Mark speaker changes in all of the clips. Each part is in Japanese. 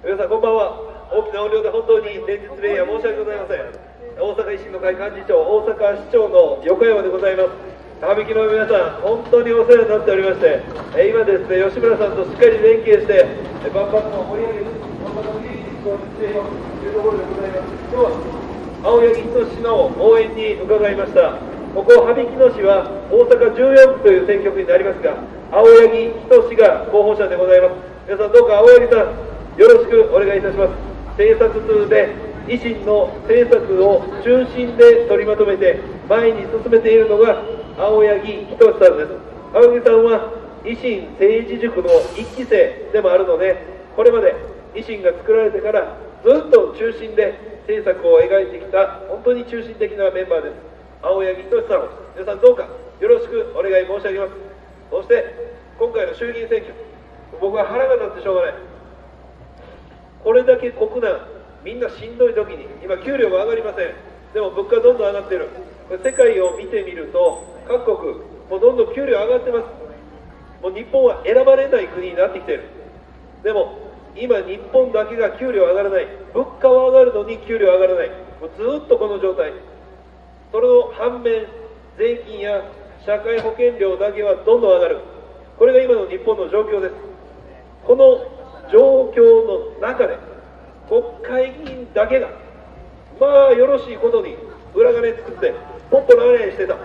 Speaker 1: 皆さんこんばんは。大きな音量で本当に連日連夜申し訳ございません。大阪維新の会幹事長大阪市長の横山でございます。羽引きの皆さん本当にお世話になっておりまして今ですね吉村さんとしっかり連携して万博の盛り上げ万博の技術をしているというところでございます。今日は青柳仁の応援に伺いました。ここ羽曳野市は大阪14区という選挙区になりますが青柳仁が候補者でございます。皆さんどうか青柳さんよろしくお願いいたします。政策通で維新の政策を中心で取りまとめて前に進めているのが青柳仁さんです。青柳さんは維新政治塾の1期生でもあるのでこれまで維新が作られてからずっと中心で政策を描いてきた本当に中心的なメンバーです。青柳仁さん皆さんどうかよろしくお願い申し上げます。そして今回の衆議院選挙僕は腹が立ってしょうがない。これだけ国難みんなしんどい時に今給料が上がりません。でも物価どんどん上がってる。世界を見てみると各国もうどんどん給料上がってます。もう日本は選ばれない国になってきてる。でも今日本だけが給料上がらない。物価は上がるのに給料上がらない。もうずっとこの状態。それの反面税金や社会保険料だけはどんどん上がる。これが今の日本の状況です。この状況の中で国会議員だけがまあよろしいことに裏金作ってポッと流れしてた。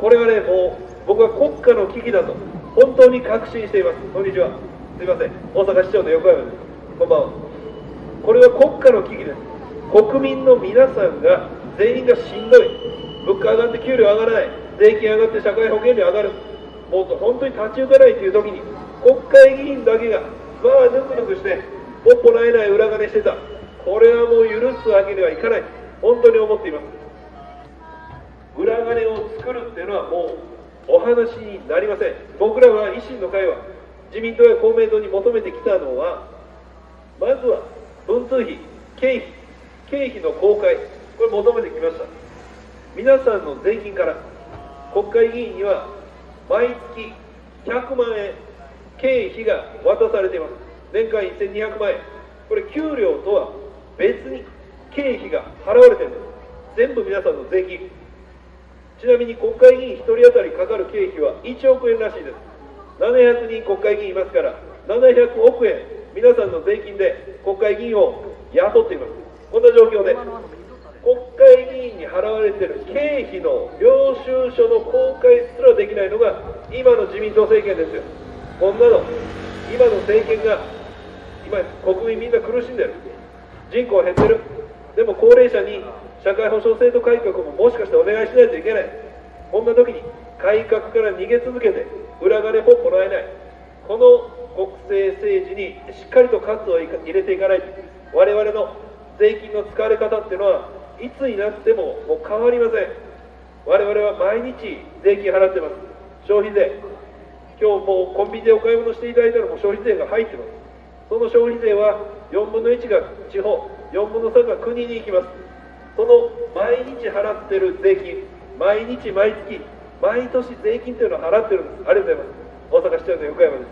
Speaker 1: これはねもう僕は国家の危機だと本当に確信しています。こんにちは。すいません。大阪市長の横山です。こんばんは。これは国家の危機です。国民の皆さんが全員がしんどい。物価上がって給料上がらない。税金上がって社会保険料上がる。もっと本当に立ち行かないという時に国会議員だけがまあぬくぬくしてポッポらえない裏金してた。これはもう許すわけにはいかない。本当に思っています。裏金を作るっていうのはもうお話になりません。僕らは維新の会は自民党や公明党に求めてきたのはまずは文通費経費経費の公開。これ求めてきました。皆さんの税金から国会議員には毎月100万円経費が渡されています。年間1200万円。これ給料とは別に経費が払われてるんです。全部皆さんの税金。ちなみに国会議員1人当たりかかる経費は1億円らしいです。700人国会議員いますから700億円皆さんの税金で国会議員を雇っています。こんな状況で国会議員に払われている経費の領収書の公開すらできないのが今の自民党政権ですよ。こんなの今の政権が今国民みんな苦しんでる。人口減ってる。でも高齢者に社会保障制度改革ももしかしてお願いしないといけない。こんな時に改革から逃げ続けて裏金ポッポらえない。この国政政治にしっかりと活を入れていかない。と我々の税金の使われ方っていうのはいつになってももう変わりません。我々は毎日税金払ってます。消費税。今日もコンビニでお買い物していただいたらもう消費税が入ってます。その消費税は4分の1が地方4分の3が国に行きます。その毎日払ってる税金毎日毎月毎年税金というのを払ってるんです。ありがとうございます。大阪市長の横山です。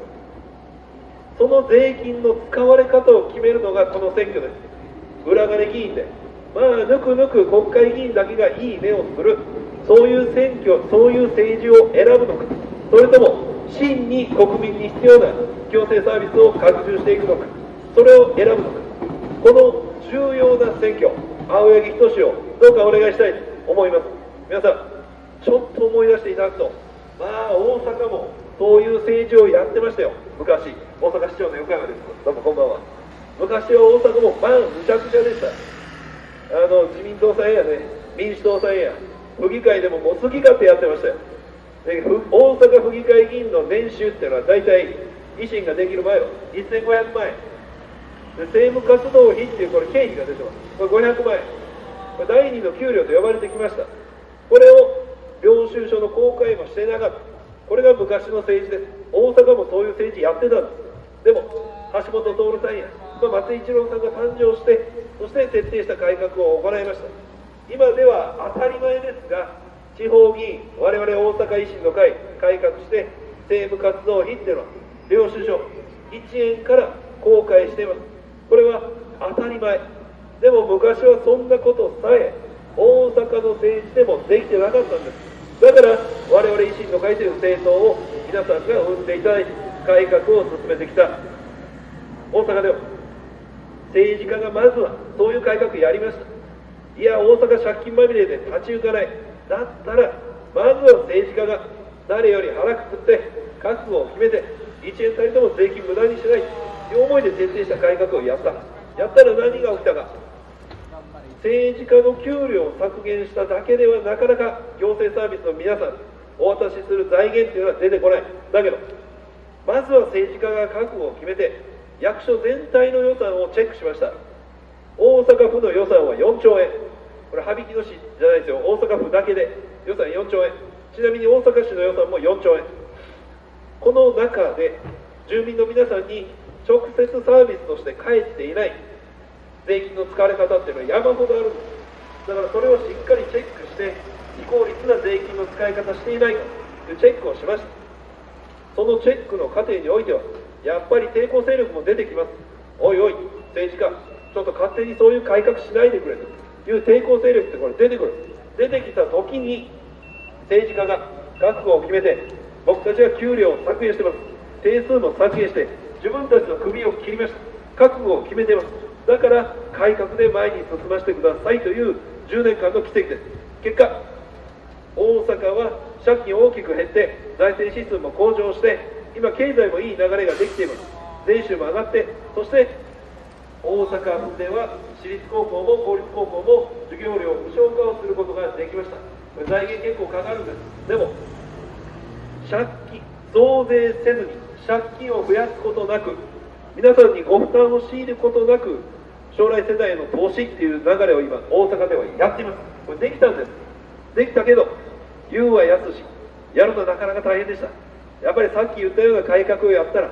Speaker 1: その税金の使われ方を決めるのがこの選挙です。裏金議員で。まあぬくぬく国会議員だけがいい目をする。そういう選挙そういう政治を選ぶのか。それとも真に国民に必要な行政サービスを拡充していくのかそれを選ぶのかこの重要な選挙青柳仁志をどうかお願いしたいと思います。皆さんちょっと思い出していただくとまあ大阪もそういう政治をやってましたよ。昔大阪市長の横山です。どうもこんばんは。昔は大阪もまあむちゃくちゃでした。あの自民党さんやね民主党さんや府議会でももう好き勝手やってましたよ。で大阪府議会議員の年収っていうのは大体維新ができる前は1500万円。で政務活動費っていうこれ経費が出てます。これ500万円。これ第二の給料と呼ばれてきました。これを領収書の公開もしてなかった。これが昔の政治です。大阪もそういう政治やってたんですでも橋本徹さんや松井一郎さんが誕生してそして徹底した改革を行いました。今では当たり前ですが地方議員我々大阪維新の会改革して政務活動費っていうのは領収書1円から公開しています。これは当たり前。でも昔はそんなことさえ大阪の政治でもできてなかったんです。だから我々維新の会という政党を皆さんが生んでいただいて改革を進めてきた。大阪では政治家がまずはそういう改革やりました。いや大阪借金まみれで立ち行かない。だったらまずは政治家が誰より腹くくって覚悟を決めて1円たりとも税金無駄にしないという思いで徹底した改革をやった。やったら何が起きたか。政治家の給料を削減しただけではなかなか行政サービスの皆さんお渡しする財源というのは出てこない。だけどまずは政治家が覚悟を決めて役所全体の予算をチェックしました。大阪府の予算は4兆円。これ羽曳野市じゃないですよ。大阪府だけで。予算4兆円。ちなみに大阪市の予算も4兆円。この中で住民の皆さんに直接サービスとして返っていない。税金の使われ方っていうのは山ほどあるんです。だからそれをしっかりチェックして非効率な税金の使い方していないか。というチェックをしました。そのチェックの過程においてはやっぱり抵抗勢力も出てきます。おいおい政治家ちょっと勝手にそういう改革しないでくれと。いう抵抗勢力ってこれ出てくる。出てきた時に政治家が覚悟を決めて僕たちは給料を削減してます。定数も削減して自分たちの首を切りました。覚悟を決めてます。だから改革で前に進ませてくださいという10年間の奇跡です。結果大阪は借金大きく減って財政指数も向上して今経済もいい流れができています。税収も上がってそして大阪府では私立高校も公立高校も授業料無償化をすることができました。財源結構かかるんです。でも借金増税せずに借金を増やすことなく皆さんにご負担を強いることなく将来世代への投資っていう流れを今大阪ではやっています。これできたんです。できたけど言うはやすしやるのはなかなか大変でした。やっぱりさっき言ったような改革をやったら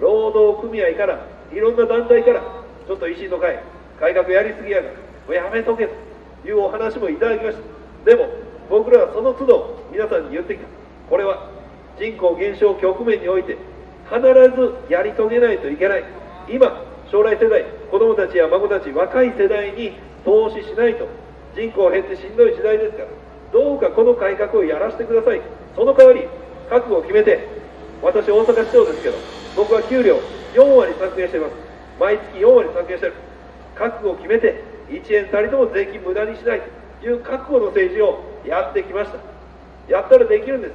Speaker 1: 労働組合からいろんな団体からちょっと維新の会改革やりすぎやがもうやめとけというお話もいただきました。でも僕らはその都度皆さんに言ってきた。これは人口減少局面において必ずやり遂げないといけない。今将来世代子どもたちや孫たち若い世代に投資しないと人口減ってしんどい時代ですからどうかこの改革をやらせてください。その代わり覚悟を決めて私大阪市長ですけど僕は給料4割削減しています。毎月4割削減してる。覚悟を決めて1円たりとも税金無駄にしないという覚悟の政治をやってきました。やったらできるんです。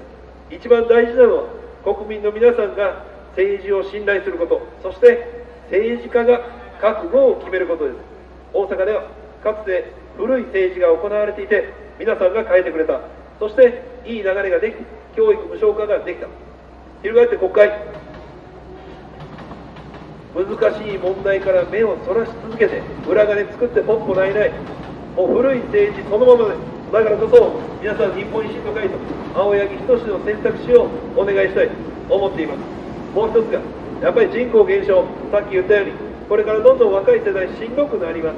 Speaker 1: 一番大事なのは国民の皆さんが政治を信頼すること。そして政治家が覚悟を決めることです。大阪ではかつて古い政治が行われていて皆さんが変えてくれた。そしていい流れができ教育無償化ができた。翻って国会。難しい問題から目をそらし続けて裏金作ってポッポないない。もう古い政治そのままですだからこそ皆さん日本維新の会と青柳仁の選択肢をお願いしたい。と思っています。もう一つがやっぱり人口減少。さっき言ったようにこれからどんどん若い世代しんどくなります。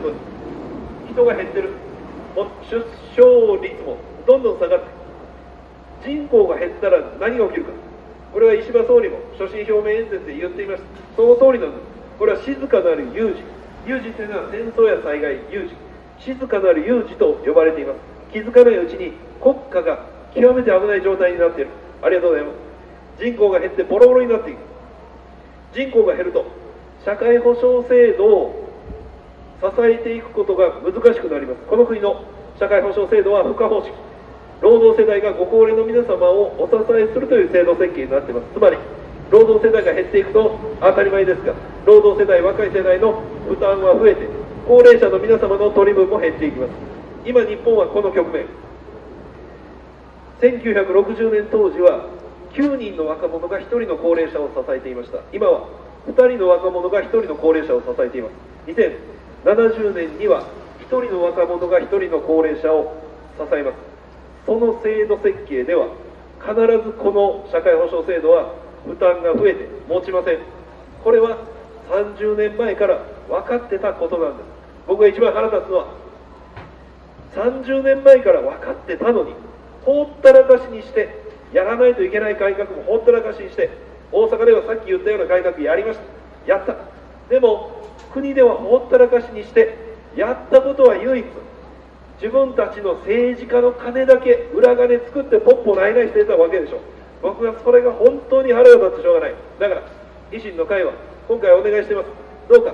Speaker 1: 人が減ってる。出生率もどんどん下がって人口が減ったら何が起きるか。これは石破総理も所信表明演説で言っていましたその通りなんです。これは静かなる有事。有事というのは戦争や災害有事。静かなる有事と呼ばれています。気づかないうちに国家が極めて危ない状態になっている。ありがとうございます。人口が減ってボロボロになっていく人口が減ると社会保障制度を支えていくことが難しくなります。この国の社会保障制度は付加方式。労働世代がご高齢の皆様をお支えするという制度設計になっています。つまり労働世代が減っていくと当たり前ですが労働世代若い世代の負担は増えて高齢者の皆様の取り分も減っていきます。今日本はこの局面。1960年当時は9人の若者が1人の高齢者を支えていました。今は2人の若者が1人の高齢者を支えています。2070年には1人の若者が1人の高齢者を支えます。その制度設計では必ずこの社会保障制度は負担が増えて持ちません。これは30年前から分かってたことなんです。僕が一番腹立つのは30年前から分かってたのにほったらかしにしてやらないといけない改革もほったらかしにして大阪ではさっき言ったような改革やりました。やった。でも国ではほったらかしにしてやったことは唯一。自分たちの政治家の金だけ裏金作ってポッポないないしてたわけでしょ。僕はそれが本当に腹が立ってしょうがない。だから維新の会は今回お願いしてます。どうか。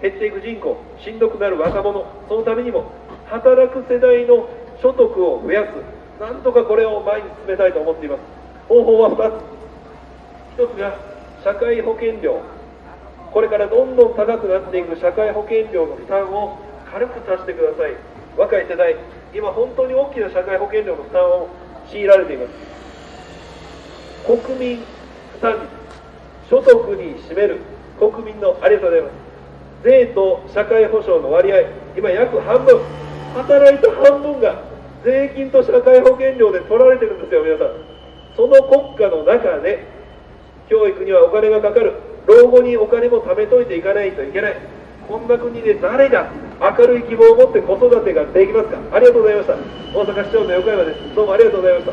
Speaker 1: 減っていく人口しんどくなる若者そのためにも働く世代の所得を増やす。なんとかこれを前に進めたいと思っています。方法は2つ。1つが社会保険料。これからどんどん高くなっていく社会保険料の負担を軽くさせてください。若い世代今本当に大きな社会保険料の負担を強いられています。国民負担率所得に占める国民のありがとうございます。税と社会保障の割合今約半分。働いた半分が税金と社会保険料で取られてるんですよ皆さん。その国家の中で教育にはお金がかかる。老後にお金も貯めといていかないといけない。こんな国で誰が明るい希望を持って子育てができますか？ありがとうございました。大阪市長の横山です。どうもありがとうございました。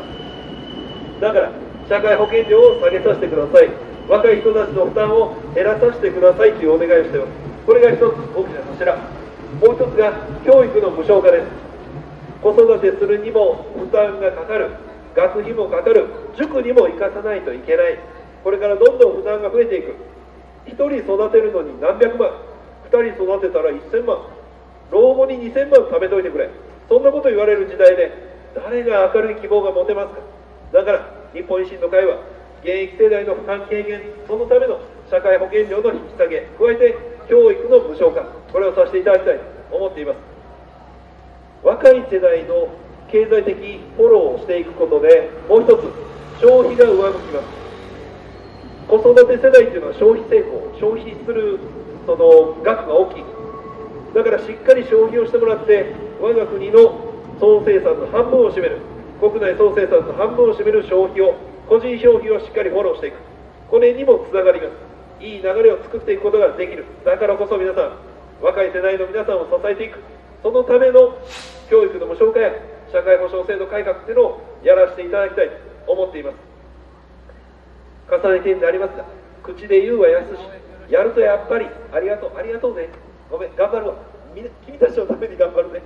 Speaker 1: だから社会保険料を下げさせてください。若い人たちの負担を減らさせてくださいというお願いをしています。これが一つ大きな柱。もう一つが教育の無償化です。子育てするにも負担がかかる。学費もかかる。塾にも行かさないといけない。これからどんどん負担が増えていく。1人育てるのに何百万。2人育てたら1000万。老後に2000万貯めといてくれ。そんなこと言われる時代で誰が明るい希望が持てますか。だから日本維新の会は現役世代の負担軽減そのための社会保険料の引き下げ加えて教育の無償化これをさせていただきたいと思っています。若い世代の経済的フォローをしていくことでもう一つ消費が上向きます。子育て世代っていうのは消費成功消費するその額が大きい。だからしっかり消費をしてもらって我が国の総生産の半分を占める。国内総生産の半分を占める消費を個人消費をしっかりフォローしていく。これにもつながりますいい流れを作っていくことができる。だからこそ皆さん若い世代の皆さんを支えていく。そのための教育の無償化や社会保障制度改革っていうのをやらせていただきたいと思っています。重ねてでありますが口で言うは安しやるとやっぱりありがとうありがとうね。ごめん頑張るわ君たちのために頑張るね。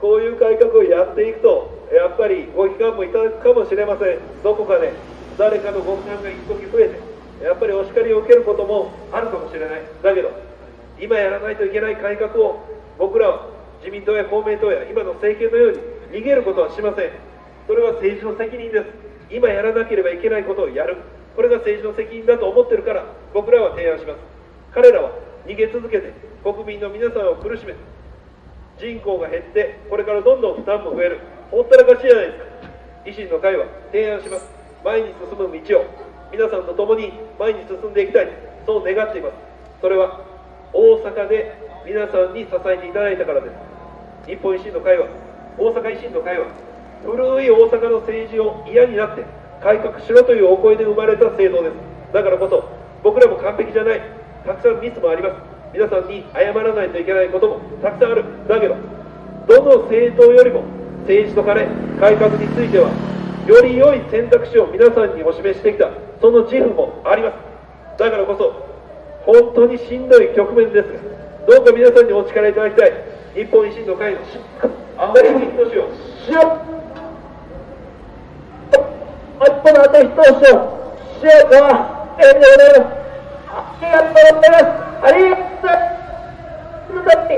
Speaker 1: こういう改革をやっていくとやっぱりご批判もいただくかもしれません。どこかで誰かのご批判が一時増えてやっぱりお叱りを受けることもあるかもしれない。だけど今やらないといけない改革を僕らは自民党や公明党や今の政権のように逃げることはしません。それは政治の責任です。今やらなければいけないことをやる。これが政治の責任だと思ってるから僕らは提案します。彼らは逃げ続けて国民の皆さんを苦しめて人口が減ってこれからどんどん負担も増える。ほったらかしじゃないですか。維新の会は提案します。前に進む道を皆さんと共に前に進んでいきたい。そう願っています。それは大阪で皆さんに支えていただいたからです。日本維新の会は大阪維新の会は古い大阪の政治を嫌になって改革しろというお声で生まれた政党です。だからこそ僕らも完璧じゃない。たくさんミスもあります。皆さんに謝らないといけないこともたくさんある。だけどどの政党よりも政治と金改革についてはより良い選択肢を皆さんにお示ししてきたその自負もあります。だからこそ本当にしんどい局面ですがどうか皆さんにお力いただきたい。日本維新の会のあまりに人しをしよ
Speaker 2: あっぱなと一押しをしようか。えんありがとうございます。ありがとうございます。だって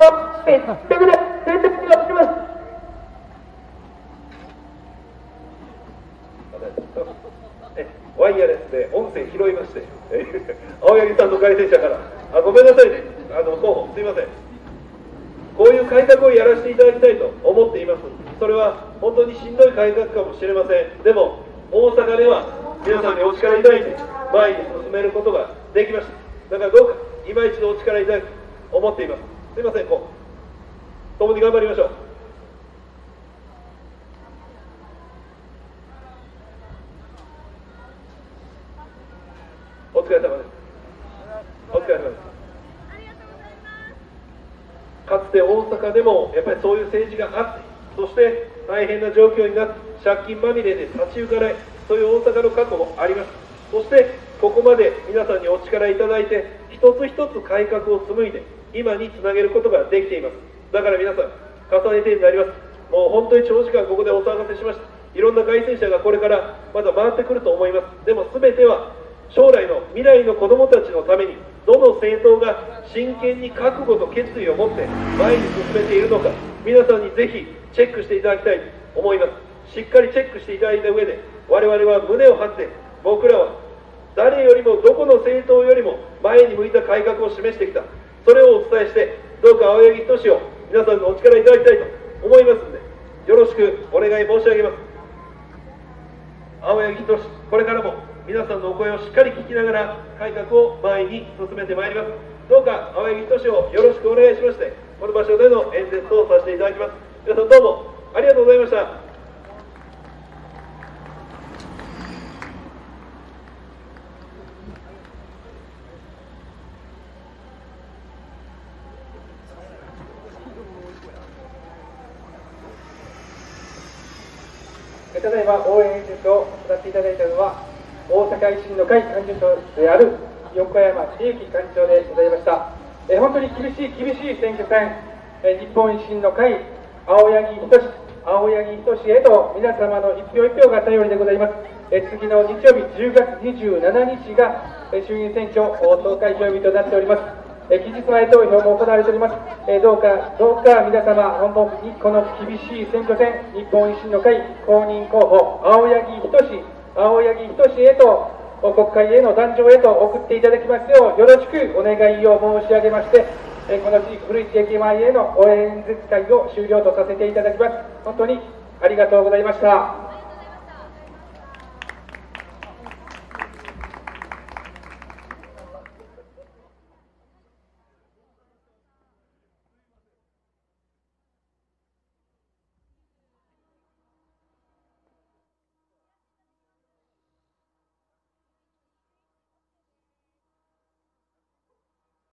Speaker 2: あっぺってくれ出てくれ
Speaker 1: ワイヤレスで音声拾いまして、青柳さんの解説者から、あごめんなさい。ね、あの候補、すいません、こういう改革をやらせていただきたいと思っています、それは本当にしんどい改革かもしれません、でも大阪では皆さんにお力いただいて、前に進めることができました、だからどうか今一度お力いただく思っています、すいません、こう共に頑張りましょう。お疲れ様です。お疲れ様です。かつて大阪でもやっぱりそういう政治があって、そして大変な状況になって、借金まみれで立ち行かない、そういう大阪の過去もあります。そしてここまで皆さんにお力いただいて一つ一つ改革を紡いで今につなげることができています。だから皆さん重ねてになります。もう本当に長時間ここでお騒がせしました。いろんな街宣車がこれからまだ回ってくると思います。でも全ては将来の未来の子どもたちのためにどの政党が真剣に覚悟と決意を持って前に進めているのか皆さんにぜひチェックしていただきたいと思います。しっかりチェックしていただいた上で我々は胸を張って僕らは誰よりもどこの政党よりも前に向いた改革を示してきた。それをお伝えしてどうか青柳仁を皆さんのお力いただきたいと思いますのでよろしくお願い申し上げます。青柳仁これからも皆さんのお声をしっかり聞きながら改革を前に進めてまいります。どうか青柳仁をよろしくお願いしましてこの場所での演説をさせていただきます。皆さんどうもありがとうございまし
Speaker 3: ただいま応援演説を行っていただいたのは大阪維新の会幹事長である横山千幸幹事長でございました。え本当に厳しい厳しい選挙戦。え日本維新の会青柳仁青柳仁へと皆様の一票一票が頼りでございます。え次の日曜日10月27日がえ衆議院選挙投開票日となっております。え期日前投票も行われております、えどうか、どうか皆様、本当にこの厳しい選挙戦、日本維新の会公認候補、青柳仁青柳仁へと、国会への壇上へと送っていただきますよう、よろしくお願いを申し上げまして、えこの古市駅前への応援演説会を終了とさせていただきます。本当にありがとうございました。